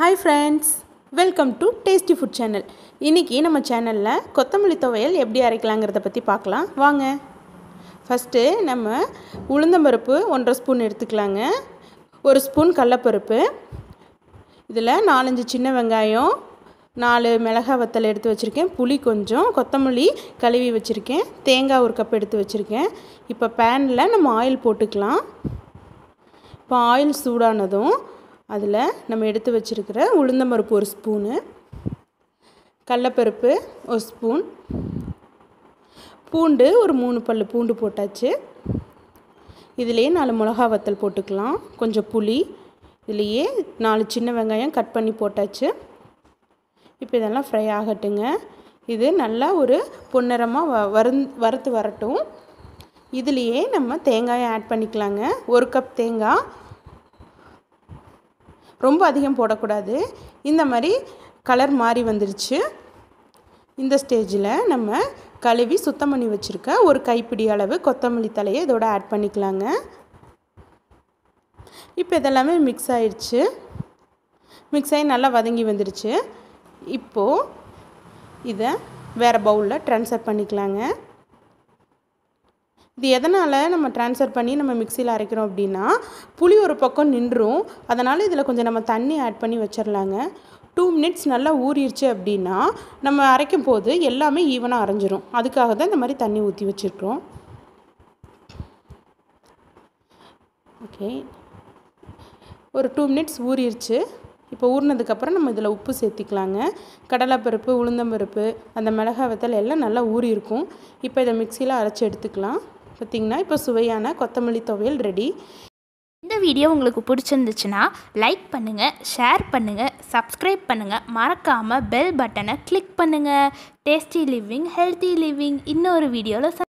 Hi friends welcome to tasty food channel இன்றைக்கி நம்ம சேனலில் கொத்தமல்லி துவையல் எப்படி அரைக்கலாங்கிறத பற்றி பார்க்கலாம். வாங்க. ஃபஸ்ட்டு நம்ம உளுந்தம்பருப்பு ஒன்றரை ஸ்பூன் எடுத்துக்கலாங்க. ஒரு ஸ்பூன் கடலப்பருப்பு. இதில் நாலஞ்சு சின்ன வெங்காயம் நாலு மிளகா வத்தல் எடுத்து வச்சுருக்கேன். புளி கொஞ்சம் கொத்தமல்லி கழுவி வச்சுருக்கேன். தேங்காய் ஒரு கப் எடுத்து வச்சுருக்கேன். இப்போ பேனில் நம்ம ஆயில் போட்டுக்கலாம். இப்போ ஆயில் சூடானதும் அதில் நம்ம எடுத்து வச்சுருக்கிற உளுந்தம்பருப்பு ஒரு ஸ்பூனு கடலப்பருப்பு ஒரு ஸ்பூன் பூண்டு ஒரு மூணு பல் பூண்டு போட்டாச்சு. இதுலேயே நாலு மிளகா வத்தல் போட்டுக்கலாம். கொஞ்சம் புளி இதுலேயே நாலு சின்ன வெங்காயம் கட் பண்ணி போட்டாச்சு. இப்போ இதெல்லாம் ஃப்ரை ஆகட்டுங்க. இது நல்லா ஒரு பொன்னிறமாக வ வறுந் வறுத்து வரட்டும். இதுலேயே நம்ம தேங்காயை ஆட் பண்ணிக்கலாங்க. ஒரு கப் தேங்காய் ரொம்ப அதிகம் போடக்கூடாது. இந்த மாதிரி கலர் மாறி வந்துருச்சு. இந்த ஸ்டேஜில் நம்ம கழுவி சுத்தம் பண்ணி வச்சுருக்க ஒரு கைப்பிடி அளவு கொத்தமல்லி தலையை இதோட ஆட் பண்ணிக்கலாங்க. இப்போ இதெல்லாமே மிக்ஸ் ஆயிடுச்சு மிக்ஸ் ஆகி நல்லா வதங்கி வந்துருச்சு. இப்போது இதை வேறு பவுலில் ட்ரான்ஸ்ஃபர் பண்ணிக்கலாங்க. இது எதனால் நம்ம ட்ரான்ஸ்ஃபர் பண்ணி நம்ம மிக்சியில் அரைக்கிறோம் அப்படின்னா புளி ஒரு பக்கம் நின்றும். அதனால் இதில் கொஞ்சம் நம்ம தண்ணி ஆட் பண்ணி வச்சிடலாங்க டூ மினிட்ஸ் நல்லா ஊறிடுச்சு அப்படின்னா நம்ம அரைக்கும் போது எல்லாமே ஈவனாக அரைஞ்சிரும். அதுக்காக தான் இந்த மாதிரி தண்ணி ஊற்றி வச்சுருக்கோம் ஓகே ஒரு டூ மினிட்ஸ் ஊறிடுச்சு இப்போ ஊறினதுக்கப்புறம் நம்ம இதில் உப்பு சேர்த்திக்கலாங்க. கடலைப்பருப்பு உளுந்தம்பருப்பு அந்த மிளகா வத்தல் எல்லாம் நல்லா ஊறியிருக்கும். இப்போ இதை மிக்சியில் அரைச்சி எடுத்துக்கலாம். பார்த்திங்கன்னா இப்போ சுவையான கொத்தமல்லி துவையல் ரெடி இந்த வீடியோ உங்களுக்கு பிடிச்சிருந்துச்சுன்னா லைக் பண்ணுங்கள் ஷேர் பண்ணுங்கள் சப்ஸ்கிரைப் பண்ணுங்கள் மறக்காமல் பெல் பட்டனை கிளிக் பண்ணுங்கள் டேஸ்டி லிவிங் ஹெல்த்தி லிவிங் இன்னொரு வீடியோவில்